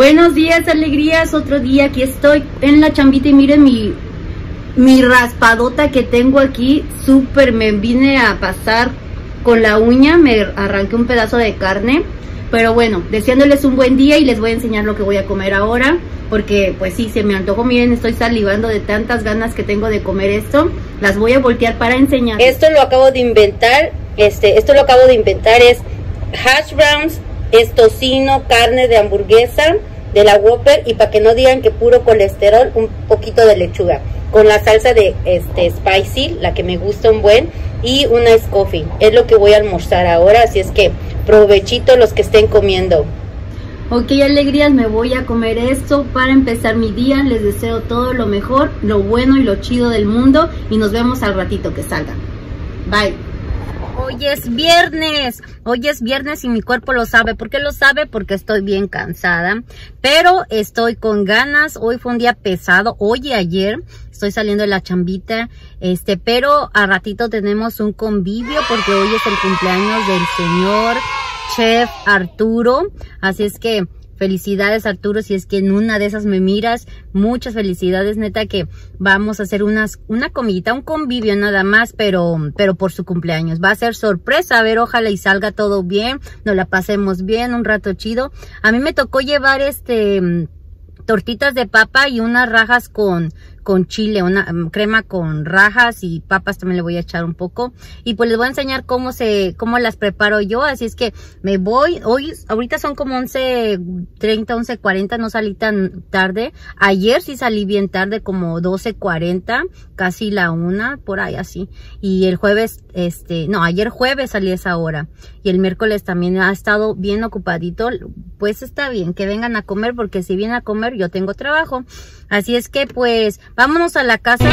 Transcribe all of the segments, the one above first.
Buenos días, alegrías, otro día aquí estoy en la chambita y miren mi, mi raspadota que tengo aquí, súper me vine a pasar con la uña, me arranqué un pedazo de carne, pero bueno, deseándoles un buen día y les voy a enseñar lo que voy a comer ahora, porque pues sí, se me antojó, miren, estoy salivando de tantas ganas que tengo de comer esto, las voy a voltear para enseñar. Esto lo acabo de inventar, este, esto lo acabo de inventar, es hash browns, es tocino, carne de hamburguesa, de la Whopper y para que no digan que puro colesterol, un poquito de lechuga con la salsa de este spicy, la que me gusta un buen y una coffee. Es lo que voy a almorzar ahora, así es que provechito los que estén comiendo. Ok, alegrías, me voy a comer esto para empezar mi día. Les deseo todo lo mejor, lo bueno y lo chido del mundo y nos vemos al ratito que salga. Bye. Hoy es viernes, hoy es viernes y mi cuerpo lo sabe. ¿Por qué lo sabe? Porque estoy bien cansada, pero estoy con ganas. Hoy fue un día pesado, hoy y ayer. Estoy saliendo de la chambita, este, pero a ratito tenemos un convivio porque hoy es el cumpleaños del señor chef Arturo. Así es que Felicidades Arturo, si es que en una de esas me miras, muchas felicidades, neta que vamos a hacer unas, una comidita, un convivio nada más, pero, pero por su cumpleaños. Va a ser sorpresa, a ver, ojalá y salga todo bien, nos la pasemos bien, un rato chido. A mí me tocó llevar este tortitas de papa y unas rajas con, con chile, una mm, crema con rajas y papas también le voy a echar un poco. Y pues les voy a enseñar cómo se, cómo las preparo yo. Así es que me voy, hoy, ahorita son como 11.30, 11.40, no salí tan tarde. Ayer sí salí bien tarde, como 12.40, casi la una, por ahí así. Y el jueves, este, no, ayer jueves salí esa hora. Y el miércoles también ha estado bien ocupadito. Pues está bien que vengan a comer porque si vienen a comer yo tengo trabajo. Así es que pues vámonos a la casa.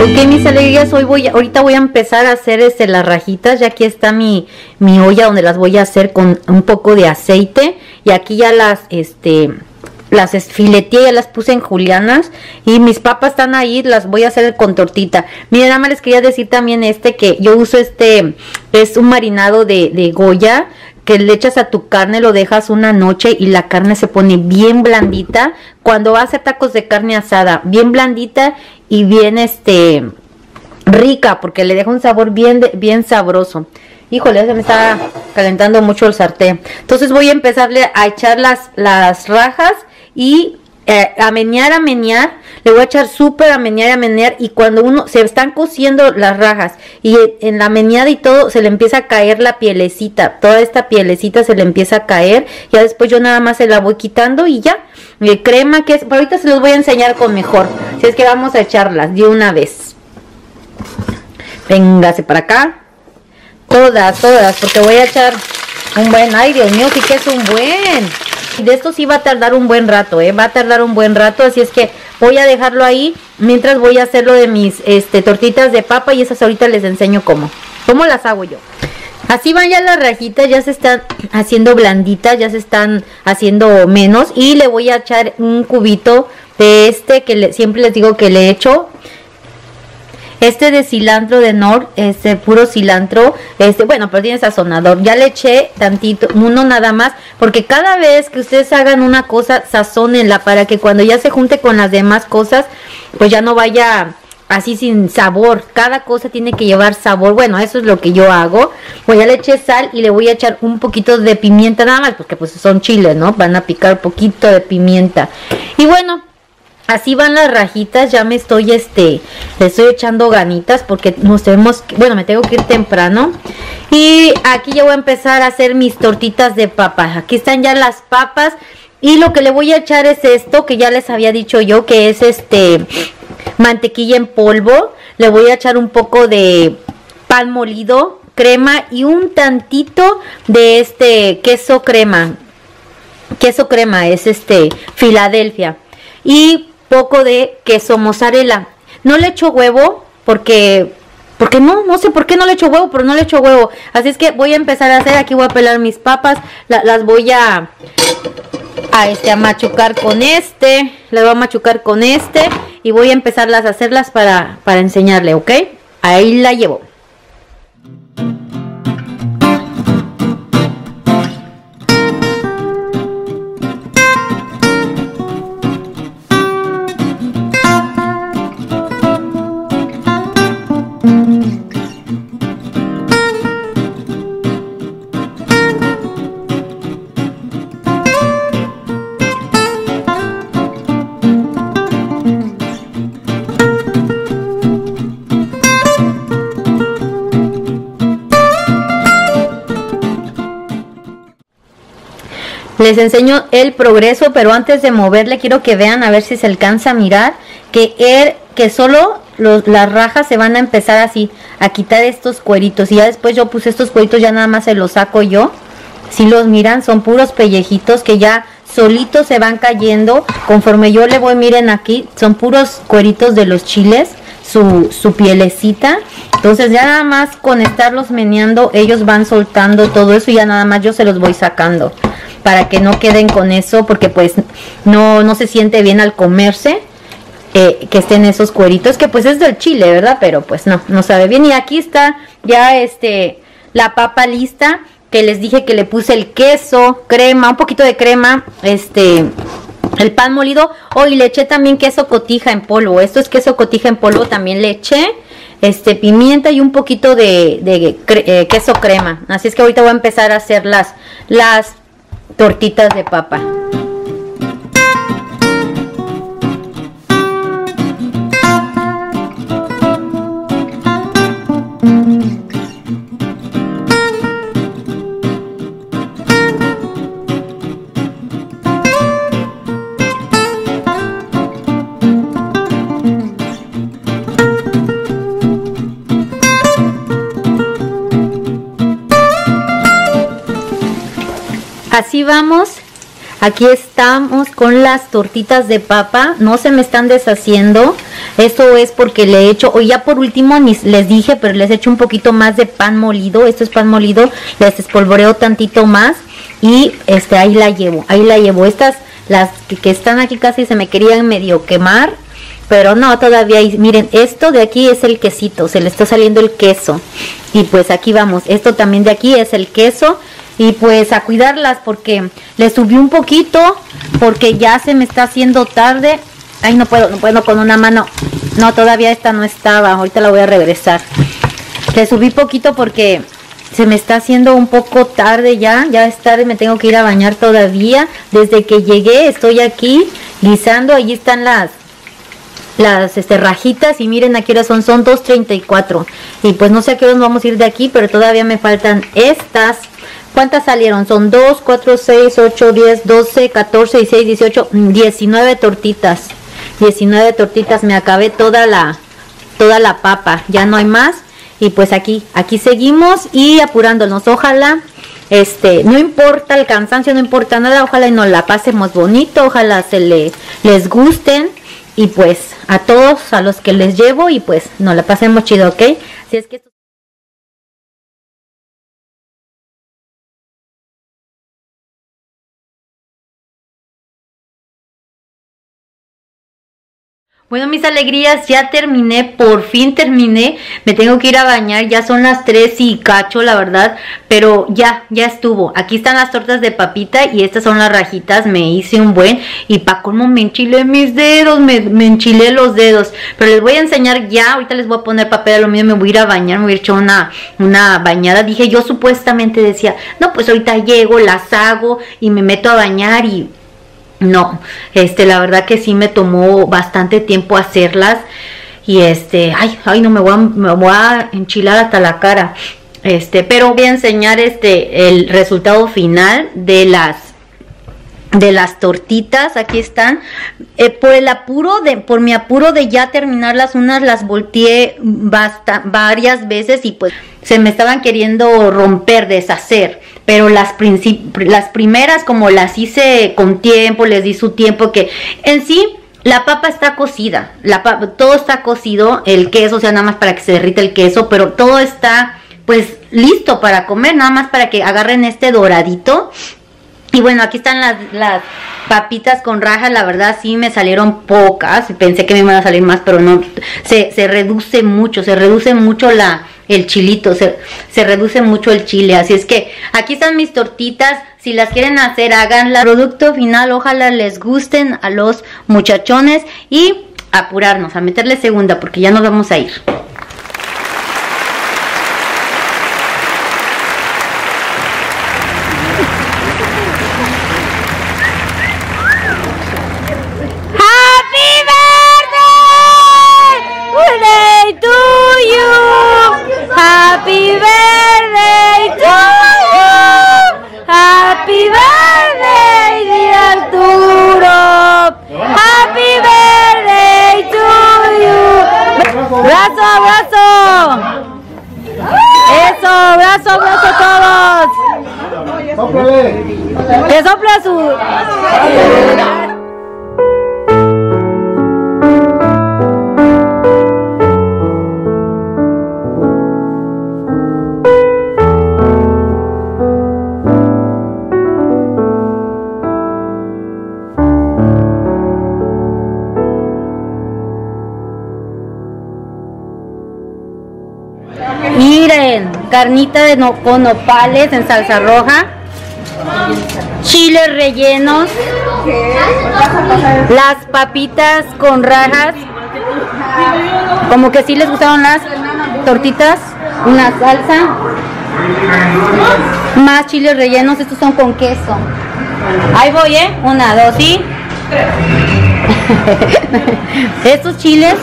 Ok, mis alegrías, hoy voy, ahorita voy a empezar a hacer este, las rajitas, ya aquí está mi, mi olla donde las voy a hacer con un poco de aceite y aquí ya las, este, las fileteé, ya las puse en julianas y mis papas están ahí, las voy a hacer con tortita. Miren, nada más les quería decir también este que yo uso este, es un marinado de, de Goya que le echas a tu carne, lo dejas una noche y la carne se pone bien blandita. Cuando vas a tacos de carne asada, bien blandita y bien este rica porque le deja un sabor bien, bien sabroso. Híjole, se me está calentando mucho el sartén. Entonces voy a empezarle a echar las, las rajas y eh, a menear, a menear, le voy a echar súper a menear, a menear y cuando uno se están cociendo las rajas y en la meneada y todo se le empieza a caer la pielecita, toda esta pielecita se le empieza a caer, ya después yo nada más se la voy quitando y ya, mi crema que es, ahorita se los voy a enseñar con mejor, si es que vamos a echarlas de una vez. Véngase para acá, todas, todas, porque voy a echar un buen, ay Dios mío, que es un buen de esto sí va a tardar un buen rato, ¿eh? Va a tardar un buen rato, así es que voy a dejarlo ahí mientras voy a hacer lo de mis este, tortitas de papa y esas ahorita les enseño cómo. ¿Cómo las hago yo? Así van ya las rajitas, ya se están haciendo blanditas, ya se están haciendo menos y le voy a echar un cubito de este que siempre les digo que le echo este de cilantro de Nor, este puro cilantro, este, bueno, pero tiene sazonador. Ya le eché tantito, uno nada más, porque cada vez que ustedes hagan una cosa, sazónenla para que cuando ya se junte con las demás cosas, pues ya no vaya así sin sabor. Cada cosa tiene que llevar sabor. Bueno, eso es lo que yo hago. Pues ya le eché sal y le voy a echar un poquito de pimienta nada más, porque pues son chiles, ¿no? Van a picar poquito de pimienta. Y bueno, Así van las rajitas, ya me estoy, este, le estoy echando ganitas porque nos tenemos, bueno, me tengo que ir temprano. Y aquí ya voy a empezar a hacer mis tortitas de papa. Aquí están ya las papas. Y lo que le voy a echar es esto, que ya les había dicho yo, que es este, mantequilla en polvo. Le voy a echar un poco de pan molido, crema y un tantito de este queso crema. Queso crema es este, Filadelfia. Y poco de queso mozzarella. No le echo huevo porque porque no, no sé por qué no le echo huevo, pero no le echo huevo. Así es que voy a empezar a hacer, aquí voy a pelar mis papas, las voy a, a, este, a machucar con este, las voy a machucar con este, y voy a empezarlas a hacerlas para, para enseñarle, ¿ok? Ahí la llevo. Les enseño el progreso, pero antes de moverle quiero que vean a ver si se alcanza a mirar que él, que solo las rajas se van a empezar así a quitar estos cueritos. Y ya después yo puse estos cueritos ya nada más se los saco yo. Si los miran son puros pellejitos que ya solitos se van cayendo. Conforme yo le voy miren aquí son puros cueritos de los chiles su, su pielecita entonces ya nada más con estarlos meneando ellos van soltando todo eso y ya nada más yo se los voy sacando para que no queden con eso, porque pues no, no se siente bien al comerse. Eh, que estén esos cueritos, que pues es del chile, ¿verdad? Pero pues no, no sabe bien. Y aquí está ya este la papa lista, que les dije que le puse el queso, crema, un poquito de crema, este el pan molido. Oh, y le eché también queso cotija en polvo. Esto es queso cotija en polvo, también le eché este pimienta y un poquito de, eh, queso crema. Así es que ahorita voy a empezar a hacer las, las tortitas de papa. Así vamos. Aquí estamos con las tortitas de papa. No se me están deshaciendo. Esto es porque le he hecho, o ya por último les dije, pero les he hecho un poquito más de pan molido. Esto es pan molido. Les espolvoreo tantito más. Y este ahí la llevo. Ahí la llevo. Estas, las que, están aquí casi se me querían medio quemar. Pero no, todavía miren, esto de aquí es el quesito, se le está saliendo el queso. Y pues aquí vamos, esto también de aquí es el queso y pues a cuidarlas porque le subí un poquito porque ya se me está haciendo tarde. Ay, no puedo, no puedo con una mano. No, todavía esta no estaba. Ahorita la voy a regresar. Le subí poquito porque se me está haciendo un poco tarde ya. Ya es tarde, me tengo que ir a bañar todavía. Desde que llegué estoy aquí guisando. Allí están las las este, rajitas y miren aquí ahora son, son 2.34 y pues no sé a qué hora nos vamos a ir de aquí pero todavía me faltan estas ¿Cuántas salieron? Son 2, 4, 6, 8, 10, 12, 14, 16, 18, 19 tortitas. 19 tortitas, me acabé toda la, toda la papa. Ya no hay más. Y pues aquí, aquí seguimos y apurándonos. Ojalá, este, no importa el cansancio, no importa nada. Ojalá y nos la pasemos bonito. Ojalá se le, les gusten. Y pues a todos, a los que les llevo y pues nos la pasemos chido, ¿ok? Si es que Bueno, mis alegrías, ya terminé, por fin terminé. Me tengo que ir a bañar, ya son las 3 y cacho, la verdad. Pero ya, ya estuvo. Aquí están las tortas de papita y estas son las rajitas. Me hice un buen. Y pa' cómo me enchilé mis dedos, me, enchilé los dedos. Pero les voy a enseñar ya, ahorita les voy a poner papel aluminio, me voy a ir a bañar, me voy a echar una, una bañada. Dije, yo supuestamente decía, no, pues ahorita llego, las hago y me meto a bañar y no, este, la verdad que sí me tomó bastante tiempo hacerlas. Y este, ay, ay, no me voy a, enchilar hasta la cara. Este, pero voy a enseñar este, el resultado final de las de las tortitas, aquí están. Eh, por el apuro de, por mi apuro de ya terminarlas, unas las volteé varias veces y pues se me estaban queriendo romper, deshacer. Pero las, las primeras, como las hice con tiempo, les di su tiempo, que en sí la papa está cocida, la todo está cocido, el queso, o sea, nada más para que se derrita el queso, pero todo está pues listo para comer, nada más para que agarren este doradito. Y bueno, aquí están las, las papitas con rajas, la verdad sí me salieron pocas, pensé que me iban a salir más, pero no, se, se reduce mucho, se reduce mucho la, el chilito, se, se reduce mucho el chile, así es que aquí están mis tortitas, si las quieren hacer, háganla. Producto final, ojalá les gusten a los muchachones y apurarnos, a meterle segunda porque ya nos vamos a ir. Su. Miren, carnita de no, con nopales en salsa roja, chiles rellenos, las papitas con rajas, como que sí les gustaron las tortitas, una salsa, más chiles rellenos, estos son con queso. Ahí voy, ¿eh? Una, dos y... Estos chiles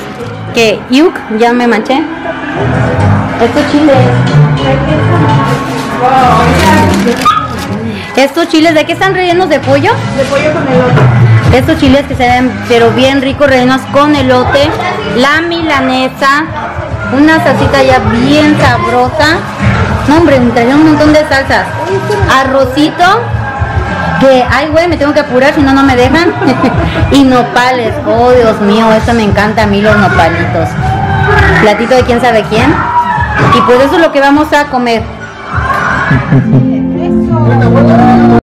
que, yuk, ya me manché. Estos chiles. Estos chiles, ¿de qué están rellenos de pollo? De pollo con elote. Estos chiles que se ven, pero bien ricos, rellenos con elote. La milanesa. Una salsita ya bien sabrosa. No, hombre, me trajeron un montón de salsas. Arrocito. Que, ay, güey, me tengo que apurar, si no, no me dejan. y nopales. Oh, Dios mío, esto me encanta a mí, los nopalitos. Platito de quién sabe quién. Y pues eso es lo que vamos a comer and i pues.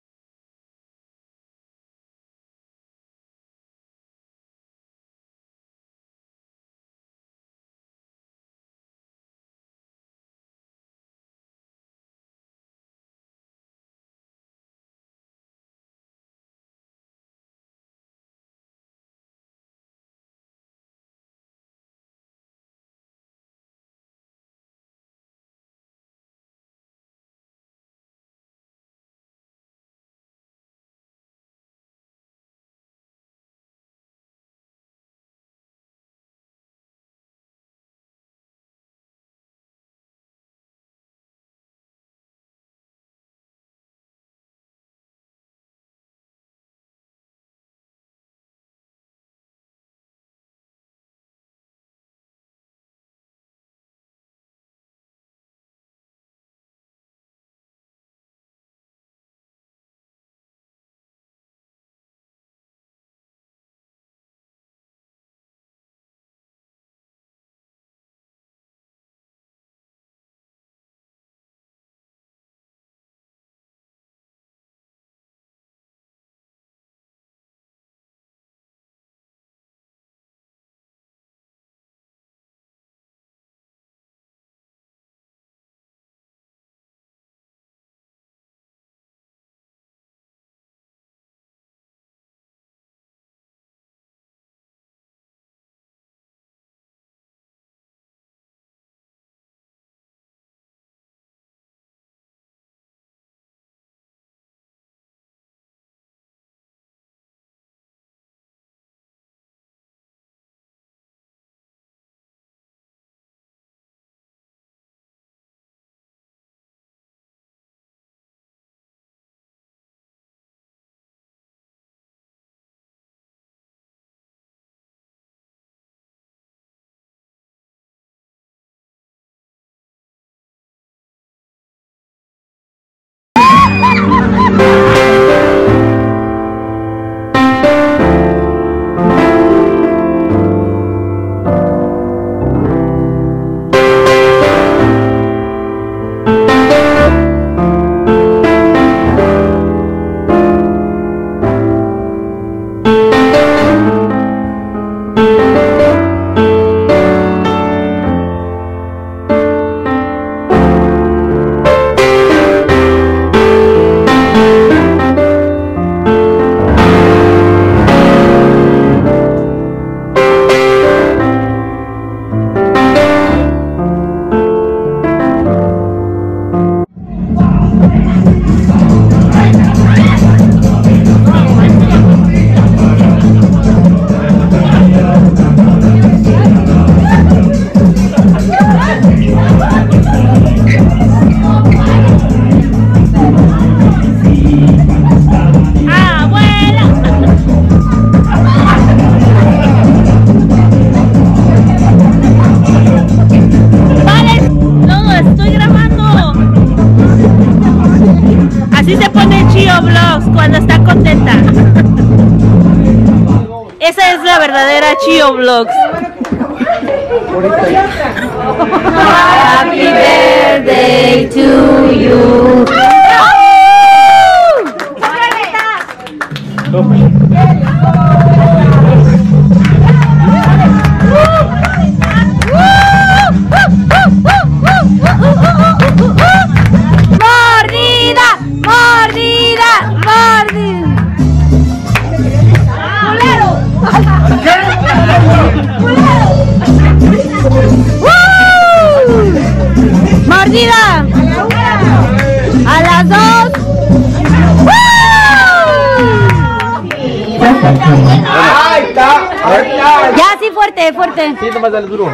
Contenta. Esa es la verdadera Chio Vlogs. Happy birthday to you. Mordida, fuerte, fuerte. Sí, nomás dale duro.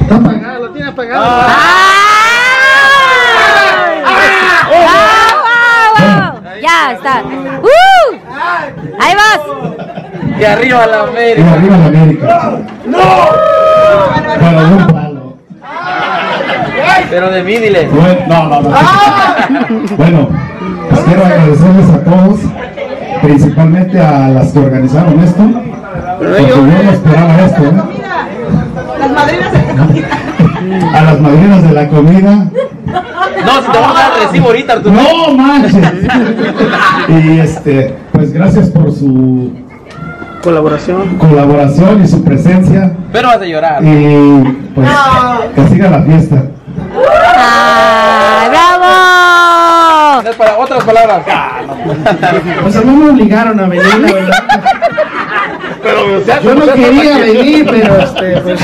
Está apagada, lo tiene apagada. ¡Ay! ¡Ah, wow, wow! Ya está. ¡Uh! Ahí vas. Y arriba la Y América. arriba la América. ¡No! Pero de un palo. Pero de mí, dile. Bueno, no, no, no. Bueno, pues quiero agradecerles a todos, principalmente a las que organizaron esto. Porque yo no esperaba esto, ¿eh? A las madrinas de la comida. No, si te vamos a dar recibo ahorita, Arturo. ¡No manches! Y este, pues gracias por su Colaboración. colaboración y su presencia. Pero vas a llorar. Y pues que siga la fiesta. ¡Ay, bravo! Para otras palabras. Pues a mí me obligaron a venir, la verdad. Pero, o sea, Yo no quería venir, pero este, pues,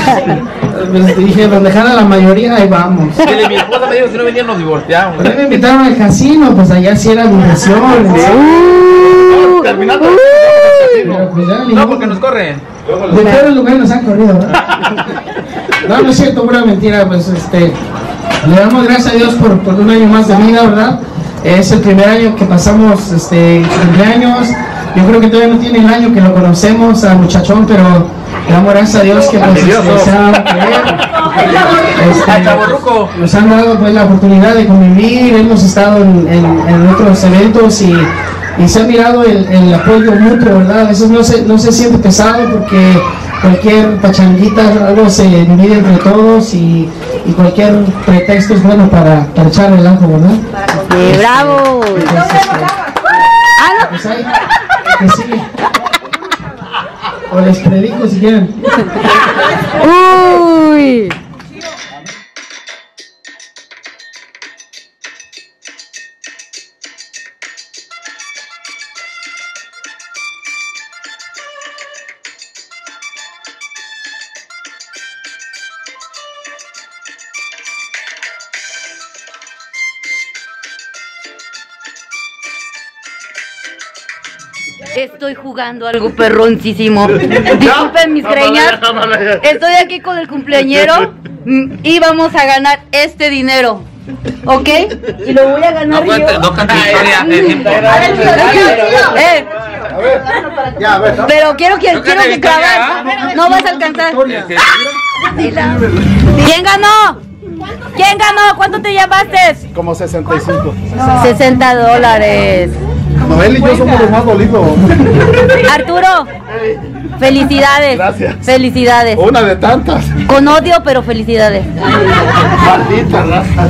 pues dije, donde jala la mayoría, ahí vamos. Dile, mi esposa me dijo que si no venía nos divorciamos. Me invitaron al casino, pues allá sí era diversión. Pero pues ya ni No, modo. porque nos corren. De todos los lugares nos han corrido, ¿verdad? No, no es cierto, pura mentira, pues este. Le damos gracias a Dios por, por un año más de vida, ¿verdad? Es el primer año que pasamos este cumpleaños. Yo creo que todavía no tiene el año que lo conocemos al muchachón, pero damos gracias a Dios que este, se ha. Este, nos han dado pues la oportunidad de convivir, hemos estado en, en- en otros eventos y, y se ha mirado el, el apoyo mutuo, ¿verdad? A veces no se, no se siente pesado porque cualquier pachanguita, algo se divide entre todos y, y cualquier pretexto es bueno para, para echar el ajo, ¿verdad? Sí, bravo. Pues, este, Ah, pues ahí, que sigue. O les predico si quieren. Uy. Estoy jugando algo perroncísimo. Disculpen mis greñas. Estoy aquí con el cumpleañero mm, y vamos a ganar este dinero. ¿Ok? Y lo voy a ganar yo. historia. Eh, pero quiero que quiero que grabar. No vas a alcanzar. ¿Quién ganó? ¿Quién ganó? ¿Cuánto te llamaste? Como 65. 60 dólares. Noel y yo somos los más dolidos. Arturo, felicidades. Gracias. Felicidades. Una de tantas. Con odio, pero felicidades. Maldita raza.